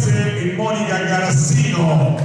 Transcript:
José y Mónica Garcino.